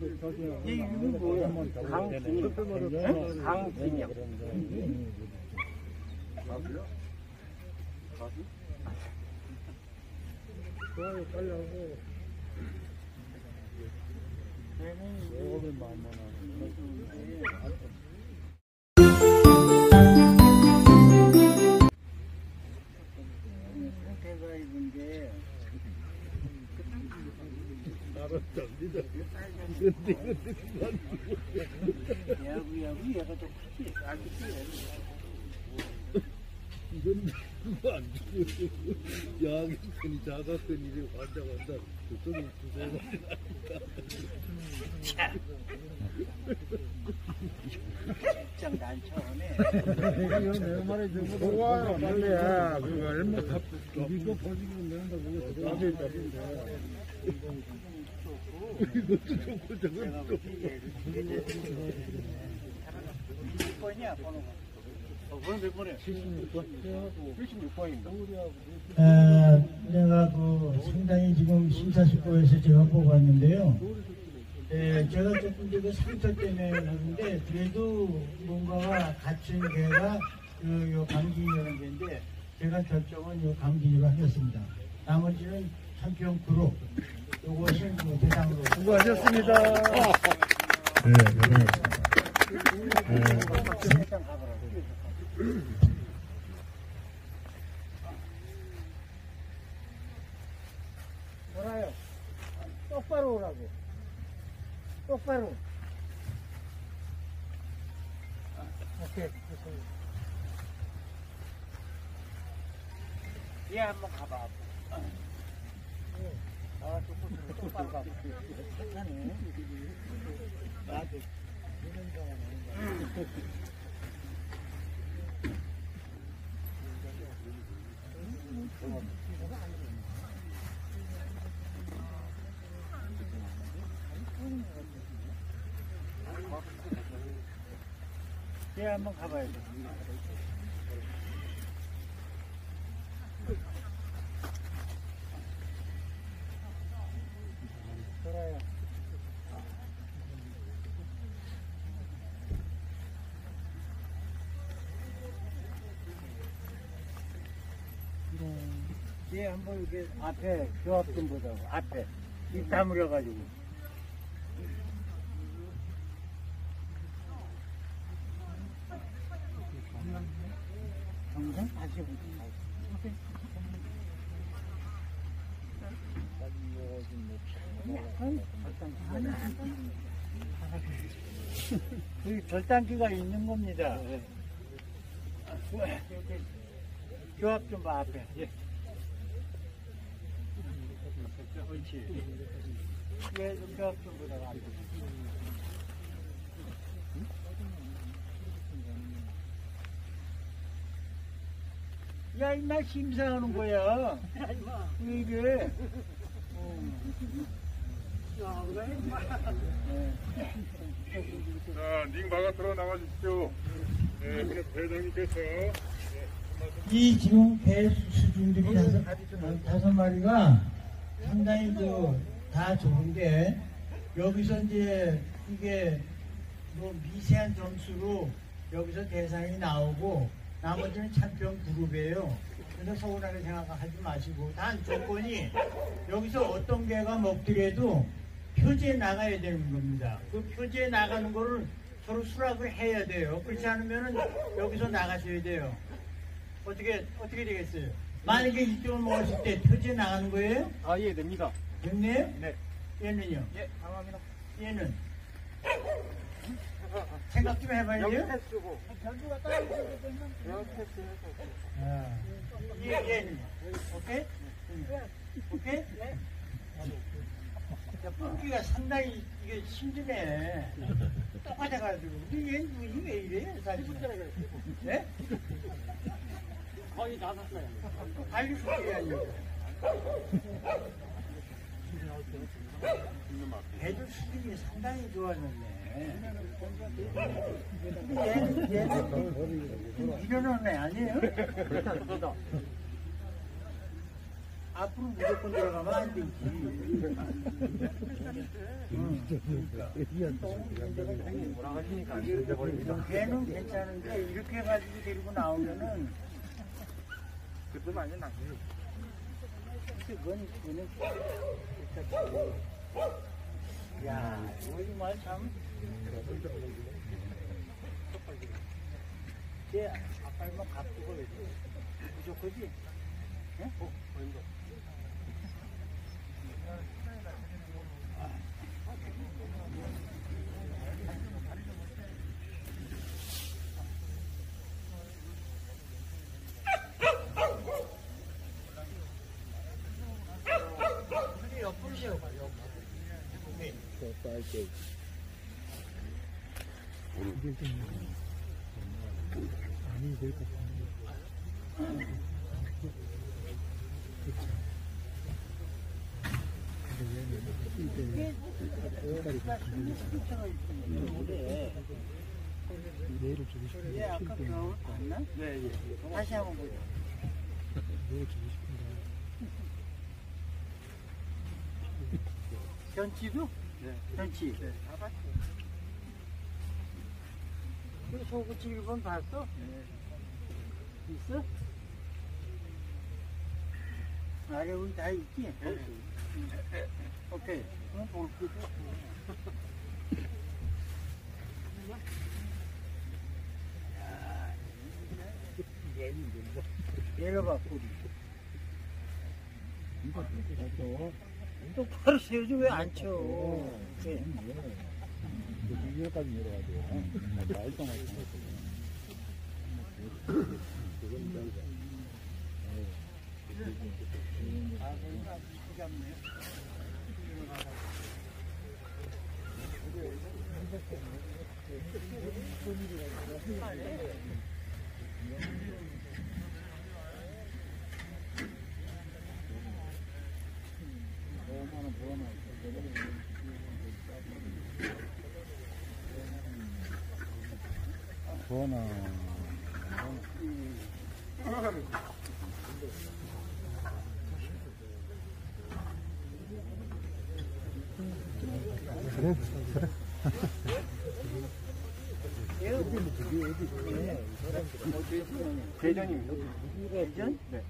이 이름이 뭐야? 강진영. 응? 강진영. 좋아요 빨리 하고 요거를 만만하네 끈이 작았더니 이제 환자 환자 그쪽에 입장 난처하네. 내 말에 좀 좋아요 빨리 해 그거 얼마 다 이거 버리면 된다 그거 나중에 잡인데 이것도 좋고 저것도 좋고 20번이야 번호가. 아, 내가 그 상당히 지금 심사숙고해서 제가 보고 왔는데요. 예, 제가 조금 그 상처 때문에 하는데 그래도 뭔가가 갖춘 개가 요, 요 강진이라는 개인데 제가 결정은 요 강진이로 하겠습니다. 나머지는 champion 그룹 요것은 그 대상으로 수고하셨습니다 네, 고생하 셨습니다. 일단 가봐라. 돌아 얘 한번 가봐야 돼. 돌아요. 얘 한번 이렇게 앞에 교합 좀 보자고. 앞에 입 다물어가지고. 정상 다시 보자. 그 절단기가 있는 겁니다. 교합 좀 봐, 앞에. 옳지. 얘 교합 좀 보다가 앞에. 야, 이날 심사하는 거야. 왜 이래? 자, 닝 바깥으로 나와주십시오. 네, 그래서 대장님께서 이 지금 개 수준들이 다섯, 다섯 마리가 상당히 그 다 좋은데 여기서 이제 이게 뭐 미세한 점수로 여기서 대상이 나오고 나머지는 참평 그룹이에요. 그래서 서운하게 생각하지 마시고 단 조건이 여기서 어떤 개가 먹더라도 표지에 나가야 되는 겁니다. 그 표지에 나가는 거를 서로 수락을 해야 돼요. 그렇지 않으면은 여기서 나가셔야 돼요. 어떻게 어떻게 되겠어요? 만약에 이쪽을 먹었을 때 표지에 나가는 거예요? 아, 예, 됩니다. 됐네요? 네. 얘는요? 예, 강합니다. 얘는 생각 좀 해봐야죠. 전주가 패스 아, 얘 얘는 오케이? 응. 오케이? 네. 야, 뽑기가 상당히 이게 힘드네. 똑같아가지고. 근데 얘는 뭐 이게 왜 이래? 사실. 네? 거의 다 샀어요. 관리 숙제가 아니고. 애들 수준이 상당히 좋아졌네. 얘는, 얘는 이러는 애 아니에요? 앞으로 무조건 들어가면 안 되지. 걔는 괜찮은데 이렇게 해가지고 데리고 나오면은 그때 많이 나. 그건 그는 야 이거 정말 참. 쟤 아빠만 갚고 왜 부족하지? 예? 어? 얘 아까 겨울 봤나? 네, 예. 다시 한번 보자. 견치도? 네. 견치. 네. 다 봤어. 그 소구치 1번 봤어? 네. 있어? 아래 우리 다 있지? 네. 오케이. 그럼 볼게도. 내려봐, 뿌리. 똑바로 세우지 왜 안 쳐? 네. 여기까지 내려가야 돼요. 말도 안 아, 그러니까 크게 없네. 전화. 대전입니다. 대전? 네.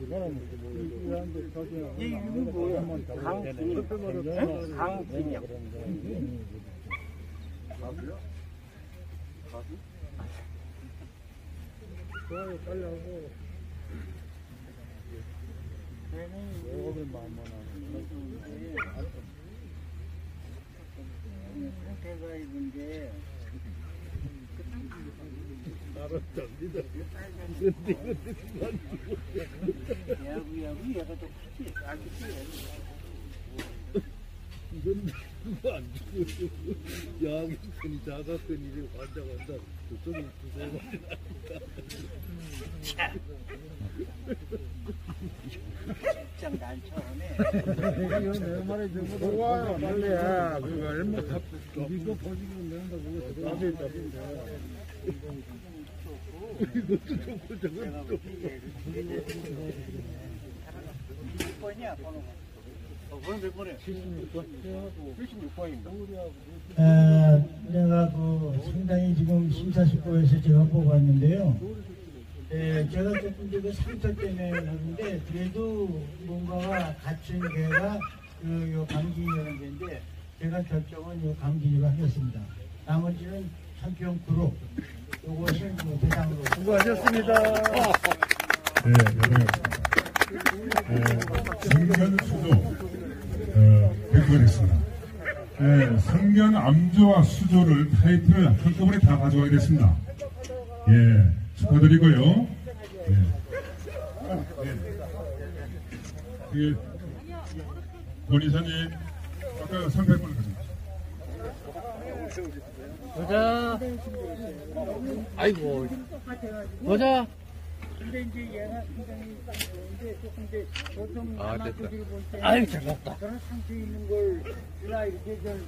이 사람들 저기 얘 이름이 뭐야? 강진영. 네? 강진영. 좋아요 빨리 하고 걔는 요거를 마음만 하는 상태가 있는데 나를 던지다 야구 야구 얘가 더 크지? 아기지? 이건 누가 안 주고 야기 끈이 작았더니 이제 환자 간다 저쪽에 두고 입장 난처하네 내 말이 전부 좋아요 빨리 해 그거 얼마 다 이거 보시면 된다 그거 나도 이것도 좋고 저것도 몇 번이야 번호가? 어, 그럼 몇 번이에요? 76번 76번입니다. 에, 내가 그 상당히 지금 심사숙고해서 제가 보고 왔는데요. 에, 제가 조금 이제 그 상처 때문에 하는데 그래도 뭔가가 갖춘 개가 그, 요 강진이라는 개인데 제가 결정은 요 강진이로 하겠습니다. 나머지는 champion 그룹 요것을 그 대상으로 수고하셨습니다 네, 여러분. 성견 수조, 어, 백두했습니다. 네, 성견 암조와 수조를 타이틀을 한꺼번에 다 가져가게 됐습니다. 예, 축하드리고요. 예. 예. 그, 권이사님, 아까 상패권을 가져가셨죠. 보자 아이고 보자 근데 이제 얘가 굉장히 딱 좋은데 조금 이제 보통 남아들을 볼 때. 아유 잘났다 저런 상태 있는 걸 누나 이렇게 좀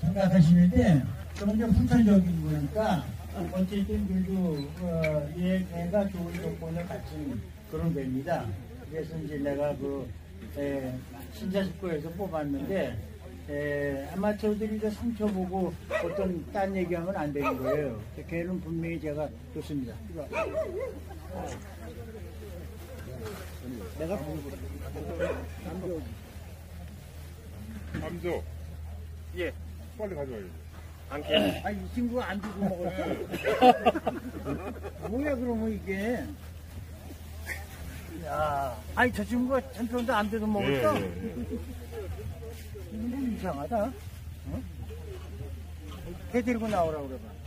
생각하시는데 좀 이제 후천적인 거니까 어쨌든 그래도 어, 얘 애가 좋은 조건을 갖춘 그런 겁니다. 그래서 이제 내가 그 에, 신자식구에서 뽑았는데 에, 아마추어들이 그 상처 보고 어떤 딴 얘기하면 안 되는 거예요. 걔는 분명히 제가 좋습니다. 내가 보고 감조. 예. 빨리 가져와야지. 아, 이 친구가 안 주고 먹었어. 뭐야, 그러면 이게. 야, 아니, 저 친구가 천천도 안 줘도 먹었어? 예, 이건 이상하다. 어? 걔 데리고 나오라고 그래봐.